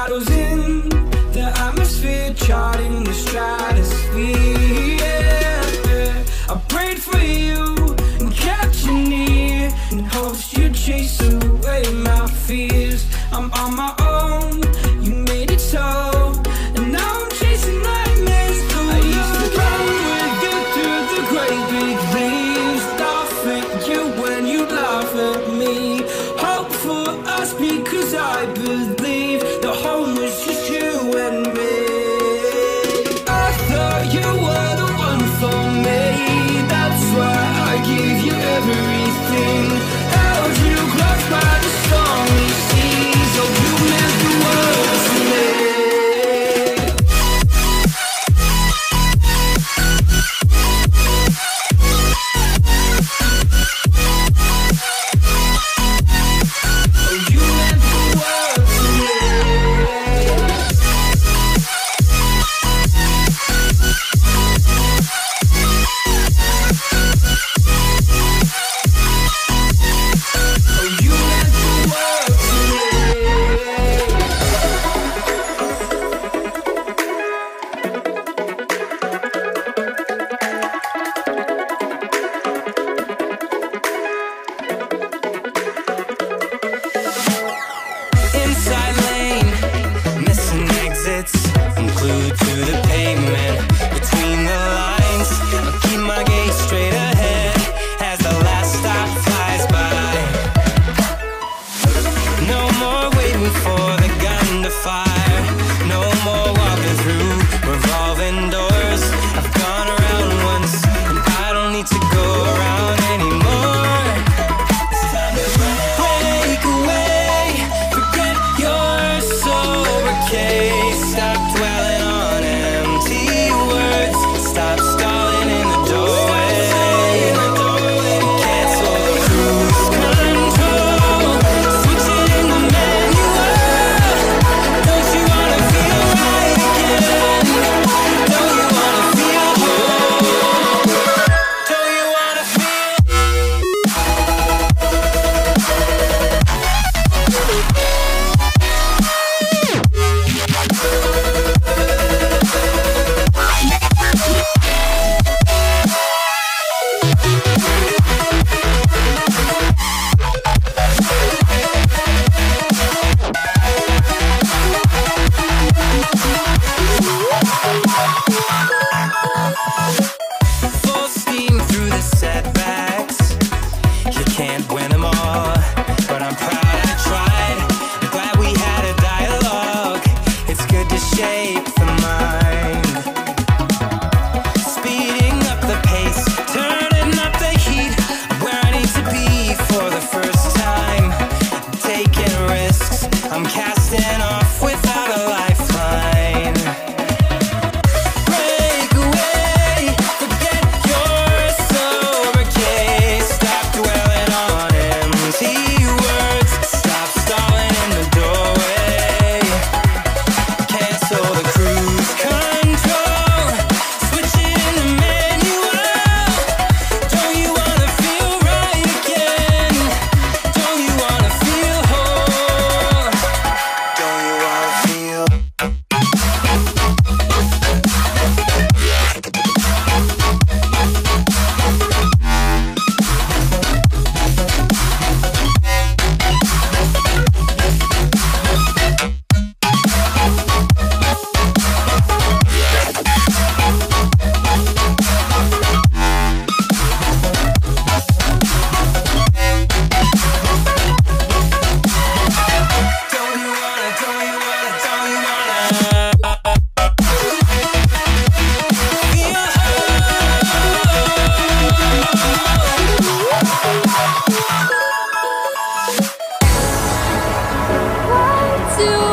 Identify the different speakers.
Speaker 1: bottles in the atmosphere, charting the stratosphere. Yeah. I prayed for you and kept you near, and hopes you'd chase away my fears.
Speaker 2: can't win them all, but I'm proud. do